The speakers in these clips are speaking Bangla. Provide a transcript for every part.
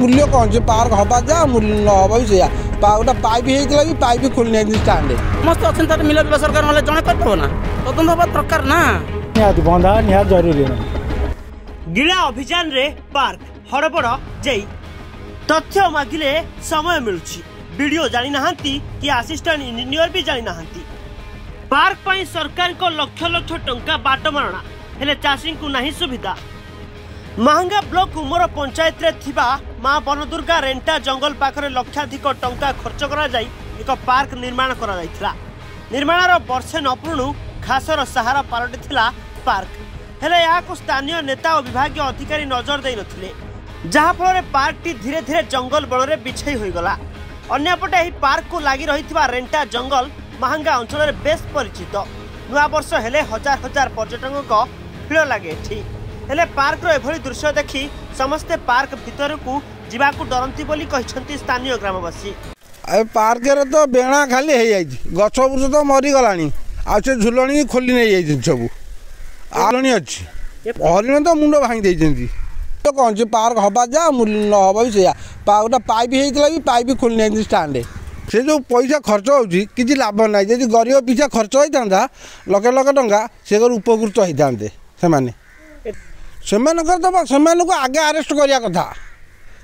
ମୂଲ୍ୟ କ'ଣ ଯେ ପାର୍କ ହେବା ଯାହା ମୂଲ୍ୟ ନ ହେବା ବି ସେଇଆ ଗୋଟେ ପାଇପ୍ ହେଇଥିଲା ବି ପାଇପ୍ ଖୋଲି ନେଇଥିଲି ଷ୍ଟାଣ୍ଡ ସମସ୍ତେ ଅଛନ୍ତି ତାର ମିଲ ବିଲ ସରକାର ନହେଲେ ଜଣେ କରିଦେବ ନା ତଦନ୍ତ ହେବା ଦରକାର ନା ନିହାତି ବନ୍ଧା ନିହାତି ଜରୁରୀ ଗିଳା ଅଭିଯାନରେ ପାର୍କ ହଡ଼ବଡ଼ ଜେଇ ତଥ୍ୟ ମାଗିଲେ ସମୟ ମିଳୁଛି ଭିଡ଼ିଓ ଜାଣିନାହାନ୍ତି କି ଆସିଷ୍ଟାଣ୍ଟ ଇଞ୍ଜିନିୟର ବି ଜାଣିନାହାନ୍ତି ପାର୍କ ପାଇଁ ସରକାରଙ୍କ ଲକ୍ଷ ଲକ୍ଷ ଟଙ୍କା ବାଟମାରଣା ହେଲେ ଚାଷୀଙ୍କୁ ନାହିଁ ସୁବିଧା ମହଙ୍ଗା ବ୍ଲକ ଉମର ପଞ୍ଚାୟତରେ ଥିବା ମା ବନଦୁର୍ଗା ରେଣ୍ଟା ଜଙ୍ଗଲ ପାଖରେ ଲକ୍ଷାଧିକ ଟଙ୍କା ଖର୍ଚ୍ଚ କରାଯାଇ ଏକ ପାର୍କ ନିର୍ମାଣ କରାଯାଇଥିଲା ନିର୍ମାଣର ବର୍ଷେ ନପୁରୁଣୁ ଘାସର ସାହାରା ପାଲଟିଥିଲା ପାର୍କ ହେଲେ ଏହାକୁ ସ୍ଥାନୀୟ ନେତା ଓ ବିଭାଗୀୟ ଅଧିକାରୀ ନଜର ଦେଇନଥିଲେ ଯାହାଫଳରେ ପାର୍କଟି ଧୀରେ ଧୀରେ ଜଙ୍ଗଲ ବଳରେ ବିଛେଇ ହୋଇଗଲା ଅନ୍ୟପଟେ ଏହି ପାର୍କକୁ ଲାଗି ରହିଥିବା ରେଣ୍ଟା ଜଙ୍ଗଲ ମହାଙ୍ଗା ଅଞ୍ଚଳରେ ବେଶ୍ ପରିଚିତ ନୂଆବର୍ଷ ହେଲେ ହଜାର ହଜାର ପର୍ଯ୍ୟଟକଙ୍କ ଭିଡ଼ ଲାଗେ ଏଠି ହେଲେ ପାର୍କର ଏଭଳି ଦୃଶ୍ୟ ଦେଖି ସମସ୍ତେ ପାର୍କ ଭିତରକୁ ଯିବାକୁ ଡରନ୍ତି ବୋଲି କହିଛନ୍ତି ସ୍ଥାନୀୟ ଗ୍ରାମବାସୀ ଏ ପାର୍କରେ ତ ବେଣା ଖାଲି ହେଇଯାଇଛି ଗଛ ବୁଛ ତ ମରିଗଲାଣି ଆଉ ସେ ଝୁଲଣି ଖୋଲି ନେଇଯାଇଛନ୍ତି ସବୁ ଆଲଣି ଅଛି ହରିଣ ତ ମୁଣ୍ଡ ଭାଙ୍ଗି ଦେଇଛନ୍ତି କ'ଣ ଯେ ପାର୍କ ହବା ଯା ନହବା ବି ସେଇଆ ଗୋଟେ ପାଇପ୍ ହେଇଥିଲା ବି ପାଇପ୍ ଖୋଲି ନେଇଛନ୍ତି ଷ୍ଟାଣ୍ଡ ସେ ଯେଉଁ ପଇସା ଖର୍ଚ୍ଚ ହେଉଛି କିଛି ଲାଭ ନାହିଁ ଯଦି ଗରିବ ପିଛା ଖର୍ଚ୍ଚ ହେଇଥାନ୍ତା ଲକ୍ଷ ଲକ୍ଷ ଟଙ୍କା ସେ ଉପକୃତ ହେଇଥାନ୍ତେ ସେମାନେ ସେମାନଙ୍କର ତ ସେମାନଙ୍କୁ ଆଗେ ଆରେଷ୍ଟ କରିବା କଥା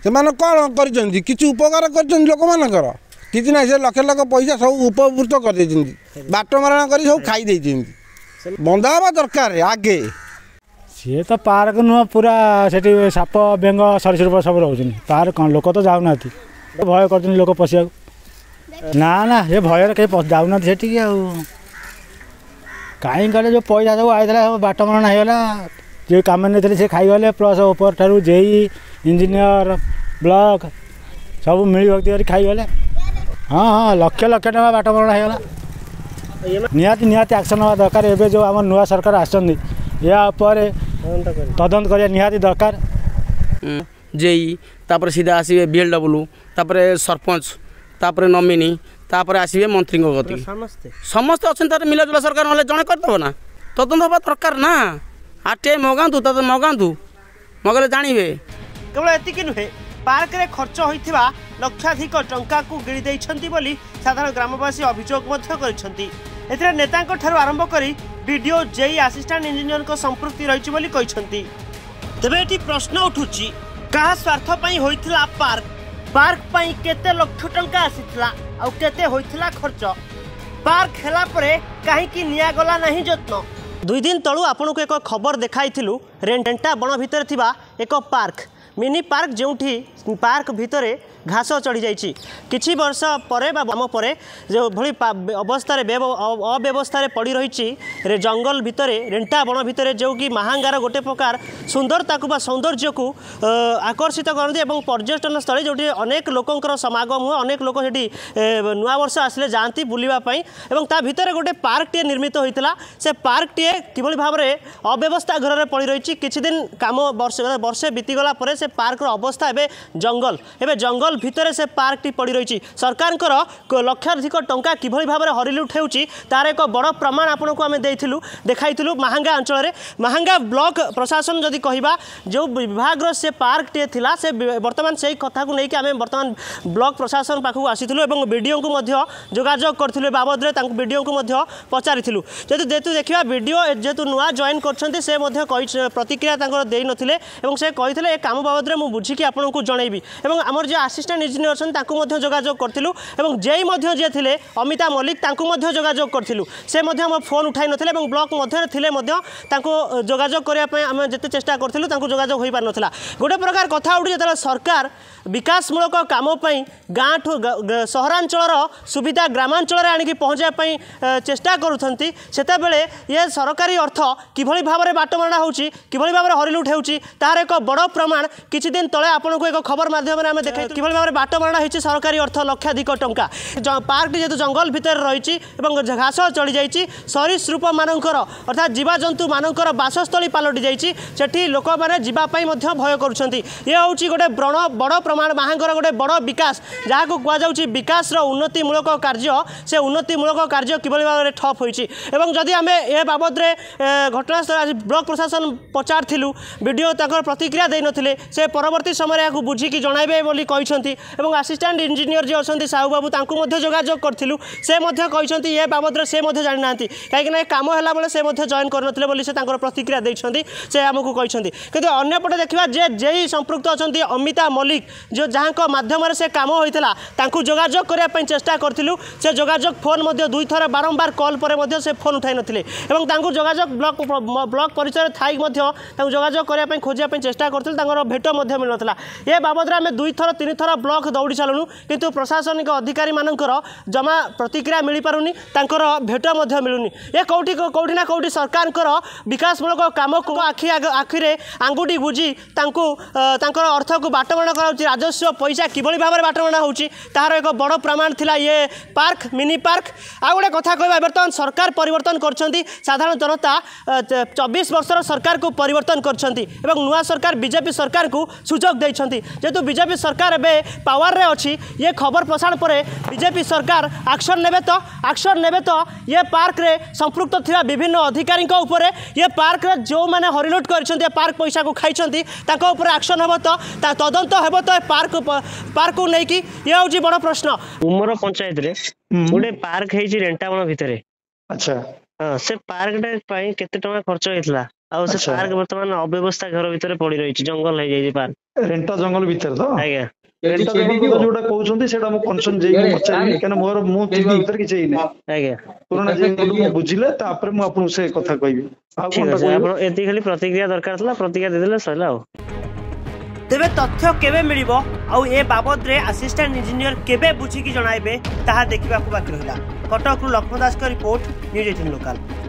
ସେମାନେ କ'ଣ କରିଛନ୍ତି କିଛି ଉପକାର କରିଛନ୍ତି ଲୋକମାନଙ୍କର କିଛି ନାହିଁ ସେ ଲକ୍ଷ ଲକ୍ଷ ପଇସା ସବୁ ଉପକୃତ କରିଦେଇଛନ୍ତି ବାଟ ମାରଣା କରି ସବୁ ଖାଇ ଦେଇଛନ୍ତି ବନ୍ଧା ହେବା ଦରକାର ଆଗେ ସିଏ ତ ପାର୍କ ନୁହଁ ପୁରା ସେଠି ସାପ ବେଙ୍ଗ ସରସରୁପ ସବୁ ରହୁଛନ୍ତି ପାର୍କ କ'ଣ ଲୋକ ତ ଯାଉନାହାନ୍ତି ଭୟ କରୁଛନ୍ତି ଲୋକ ପଶିବାକୁ ନା ନା ସେ ଭୟରେ କେହି ଯାଉନାହାନ୍ତି ସେଠିକି ଆଉ କାହିଁକି କହିଲେ ଯେଉଁ ପଇସା ସବୁ ଆଇଥିଲା ବାଟ ବାଟମାରଣା ହେଇଗଲା जे काम नै सि खाइले प्लस उप ज इन्जिनयर ब्लक सबै मिलिभक्ति गरिटाइगलाक्सन हेर् दरकार जो आम नरकार आदन्त तदा निहति दरकार जेइ त सिधा आसे बिएल सरपंच त नमिनी नमिन तसि मन्त्री समस्तै अनि त मिलाबुल सरकार ना गरिदेना तदा दरकार ना ଆଟିଆଇ ମଗାନ୍ତୁ ତ ମଗାନ୍ତୁ ମଗାଇଲେ ଜାଣିବେ କେବଳ ଏତିକି ନୁହେଁ ପାର୍କରେ ଖର୍ଚ୍ଚ ହୋଇଥିବା ଲକ୍ଷାଧିକ ଟଙ୍କାକୁ ଗିଳି ଦେଇଛନ୍ତି ବୋଲି ସାଧାରଣ ଗ୍ରାମବାସୀ ଅଭିଯୋଗ ମଧ୍ୟ କରିଛନ୍ତି ଏଥିରେ ନେତାଙ୍କ ଠାରୁ ଆରମ୍ଭ କରି ବିଡିଓ ଜେଇ ଆସିଷ୍ଟାଣ୍ଟ ଇଞ୍ଜିନିୟରଙ୍କ ସମ୍ପୃକ୍ତି ରହିଛି ବୋଲି କହିଛନ୍ତି ତେବେ ଏଠି ପ୍ରଶ୍ନ ଉଠୁଛି କାହା ସ୍ୱାର୍ଥ ପାଇଁ ହୋଇଥିଲା ପାର୍କ ପାର୍କ ପାଇଁ କେତେ ଲକ୍ଷ ଟଙ୍କା ଆସିଥିଲା ଆଉ କେତେ ହୋଇଥିଲା ଖର୍ଚ୍ଚ ପାର୍କ ହେଲା ପରେ କାହିଁକି ନିଆଗଲା ନାହିଁ ଯତ୍ନ ଦୁଇ ଦିନ ତଳୁ ଆପଣଙ୍କୁ ଏକ ଖବର ଦେଖାଇଥିଲୁ ରେଣ୍ଟେଣ୍ଟା ବଣ ଭିତରେ ଥିବା ଏକ ପାର୍କ ମିନି ପାର୍କ ଯେଉଁଠି ପାର୍କ ଭିତରେ ଘାସ ଚଢ଼ିଯାଇଛି କିଛି ବର୍ଷ ପରେ ବା ଆମ ପରେ ଯେଉଁଭଳି ଅବସ୍ଥାରେ ଅବ୍ୟବସ୍ଥାରେ ପଡ଼ି ରହିଛି ଜଙ୍ଗଲ ଭିତରେ ରେଣ୍ଟା ବଣ ଭିତରେ ଯେଉଁକି ମାହାଙ୍ଗାର ଗୋଟେ ପ୍ରକାର ସୁନ୍ଦରତାକୁ ବା ସୌନ୍ଦର୍ଯ୍ୟକୁ ଆକର୍ଷିତ କରନ୍ତି ଏବଂ ପର୍ଯ୍ୟଟନସ୍ଥଳୀ ଯେଉଁଠି ଅନେକ ଲୋକଙ୍କର ସମାଗମ ହୁଏ ଅନେକ ଲୋକ ସେଠି ନୂଆବର୍ଷ ଆସିଲେ ଯାଆନ୍ତି ବୁଲିବା ପାଇଁ ଏବଂ ତା ଭିତରେ ଗୋଟେ ପାର୍କଟିଏ ନିର୍ମିତ ହୋଇଥିଲା ସେ ପାର୍କଟିଏ କିଭଳି ଭାବରେ ଅବ୍ୟବସ୍ଥା ଘରରେ ପଡ଼ି ରହିଛି କିଛିଦିନ କାମ ବର୍ଷେ ବର୍ଷେ ବିତିଗଲା ପରେ ସେ ପାର୍କର ଅବସ୍ଥା ଏବେ ଜଙ୍ଗଲ ଏବେ ଜଙ୍ଗଲ জঙ্গল ভিতরে সে পার্কটি পড়ি রয়েছে সরকারঙ্কর লক্ষাধিক টঙ্কা কিভাবে ভাবে হরিলি উঠাউছি তার এক বড় প্রমাণ আপনার আমি দিয়েছিলু দেখাইলু মাহাঙ্গা অঞ্চলের মাহাঙ্গা ব্লক প্রশাসন যদি কহবা যে বিভাগর সে পার্কটি লা সে বর্তমান সেই কথা নিয়ে আমি বর্তমান ব্লক প্রশাসন পাখক আসিলু এবং বিডিওকে যোগাযোগ করলু বাবদে তা বিডিওকে পচারিলু যেহেতু যেহেতু দেখা বিডিও যেহেতু নূয়া জয়েন করছেন সে প্রতিক্রিয়া তাঁর দিয়ে নথিলে এবং সে কে কাম বাবদে মু বুঝিকি আপনার জনাইবি এবং আমার যে আসি আসিষ্টাট ইঞ্জিনিয়র অনেক তাঁকু যোগাযোগ করলু এবং জেই যে লে অমিতা মল্লিক তাঁকু যোগাযোগ করলু সে মো ফোন উঠাই নথিলে এবং ব্লক মধ্যে লে তাঁকু যোগাযোগ করা আমি যেতে চেষ্টা করলু তাঁকু যোগাযোগ হয়ে পার নথিলা গোটে প্রকার কথা উঠি যেত সরকার বিকাশমূলক কাম পাই গাঁঠু সহরাঞ্চলর সুবিধা গ্রামাঞ্চলের আনিকি পৌঁছাই চেষ্টা করুচার সেতবে ইয়ে সরকারি অর্থ কিভাবে ভাবে বাটমারা হচ্ছে কিভাবে ভাবে হরিলুট হচ্ছে তাহার এক বড় প্রমাণ কিছুদিন তলে আপনার এক খবর মাধ্যমে আমি দেখাই কিভাবে ভাবে বাটমারণা হয়েছে সরকারি অর্থ লক্ষাধিক টঙ্কা পার্কটি যেহেতু জঙ্গল ভিতরে রয়েছে এবং ঘাস চড়ি যাই সরীসৃপ মানকর অর্থাৎ জীবজন্তু মানকর বাসস্থলী পালটি যাই সেটি লোক মানে যাওয়া মধ্য ভয় করছেন ইয়ে হচ্ছে গোটে বড় বড় প্রমাণ মাহর গোটে বড় বিকাশ যা কুযাচ্ছে বিকাশর উন্নতিমূলক কার্য সে উন্নতিমূলক কার্য কিভাবে ভাবে ঠপ হয়েছে এবং যদি আমি এ বাবদরে ঘটনাস্থল আজ ব্লক প্রশাসন পচার লু ভিডিও তাঁর প্রতিক্রিয়া দিয়ে নথিলে সে পরবর্তী সময় বুঝিকি জনাইবে বলে কিন্তু অনেক এবং আসিষ্টাট ইঞ্জিনিয়র যে অনেক সাহুবাবু তাঁকু যোগাযোগ করলু সে এ বাবদরে সে জাঁ না কিনা এ কাম হল বেড়ে সে জয়েন করে বলে সে তাঁর প্রতিক্রিয়া দিয়েছেন সে আমি কিন্তু অন্যপটে দেখা যে যেই সম্পৃক্ত অনেক অমিতা মল্লিক যে যা মাধ্যমে সে কাম হয়েছিল তাঁকু যোগাযোগ করা চেষ্টা করলু সে যোগাযোগ ফোন দুই থর বারম্বার কল পরে সে ফোন উঠাই নথিলে এবং তাঁকু যোগাযোগ ব্লক ব্লক পরিচয় থাইক তাঁকু যোগাযোগ করা খোঁজা চেষ্টা করলু তাঁর ভেট মিলুনলা এ বাবদরে আমি দুই থর তিন থর ଥର ବ୍ଲକ ଦୌଡ଼ି ସାରିଲୁଣୁ କିନ୍ତୁ ପ୍ରଶାସନିକ ଅଧିକାରୀମାନଙ୍କର ଜମା ପ୍ରତିକ୍ରିୟା ମିଳିପାରୁନି ତାଙ୍କର ଭେଟ ମଧ୍ୟ ମିଳୁନି ଏ କେଉଁଠି କେଉଁଠି ନା କେଉଁଠି ସରକାରଙ୍କର ବିକାଶମୂଳକ କାମକୁ ଆଖି ଆଖିରେ ଆଙ୍ଗୁଠି ବୁଝି ତାଙ୍କୁ ତାଙ୍କର ଅର୍ଥକୁ ବାଟବଣା କରାଯାଉଛି ରାଜସ୍ୱ ପଇସା କିଭଳି ଭାବରେ ବାଟବଣା ହେଉଛି ତାହାର ଏକ ବଡ଼ ପ୍ରମାଣ ଥିଲା ଇଏ ପାର୍କ ମିନି ପାର୍କ ଆଉ ଗୋଟେ କଥା କହିବା ବର୍ତ୍ତମାନ ସରକାର ପରିବର୍ତ୍ତନ କରିଛନ୍ତି ସାଧାରଣ ଜନତା ଚବିଶ ବର୍ଷର ସରକାରକୁ ପରିବର୍ତ୍ତନ କରିଛନ୍ତି ଏବଂ ନୂଆ ସରକାର ବିଜେପି ସରକାରକୁ ସୁଯୋଗ ଦେଇଛନ୍ତି ଯେହେତୁ ବିଜେପି ସରକାର ଏବେ পাওয়ারে অছি ইয়ে খবর প্রসার পরে বিজেপি সরকার আকশন নেবে তো আকশন নেবে তো ইয়ে পার্করে সম্পৃক্ত থাকা বিভিন্ন অধিকারী উপরে ইয়ে পার্করে যে হরিলুট করছেন এ পার্ক পয়সা খাইছেন তাঁর উপরে আকশন হব তো তা তদন্ত হব তো এ পার্ক পার্ক নেই ইয়ে হচ্ছে বড় প্রশ্ন উমর পঞ্চায়েতরে গোটে পার্ক হয়েছে রেন্টাবন ভিতরে আচ্ছা ହଁ ସେ ପାର୍କଟା ପାଇଁ କେତେ ଟଙ୍କା ଖର୍ଚ୍ଚ ହେଇଥିଲା ଆଉ ସେ ପାର୍କ ବର୍ତ୍ତମାନ ଅବ୍ୟବସ୍ଥା ଘର ଭିତରେ ପଡି ରହିଛି ଜଙ୍ଗଲ ହେଇଯାଇଛି ପାର୍କ ରେଣ୍ଟା ଜଙ୍ଗଲ ଭିତରେ ତ ଆଜ୍ଞା ଯୋଉଟା କହୁଛନ୍ତି ସେଇଟା ମୁଁ କନସର୍ନ ଜେଇକି ପଚାରିବି କାରଣ ମୋର ମୁଁ ଭିତରେ କିଛି ହେଇନି ପୁରୁଣା ବୁଝିଲେ ତାପରେ ମୁଁ ଆପଣଙ୍କୁ ସେ କଥା କହିବି ଆଉ ଏତିକି ଖାଲି ପ୍ରତିକ୍ରିୟା ଦରକାର ଥିଲା ପ୍ରତିକ୍ରିୟା ଦେଇଦେଲେ ସରିଲା ଆଉ ତେବେ ତଥ୍ୟ କେବେ ମିଳିବ ଆଉ ଏ ବାବଦରେ ଆସିଷ୍ଟାଣ୍ଟ ଇଞ୍ଜିନିୟର କେବେ ବୁଝିକି ଜଣାଇବେ ତାହା ଦେଖିବାକୁ ବାକି ରହିଲା କଟକରୁ ଲକ୍ଷ୍ମଣ ଦାସଙ୍କ ରିପୋର୍ଟ ନ୍ୟୁଜ୍ ଏଇଟିନ୍ ଲୋକାଲ୍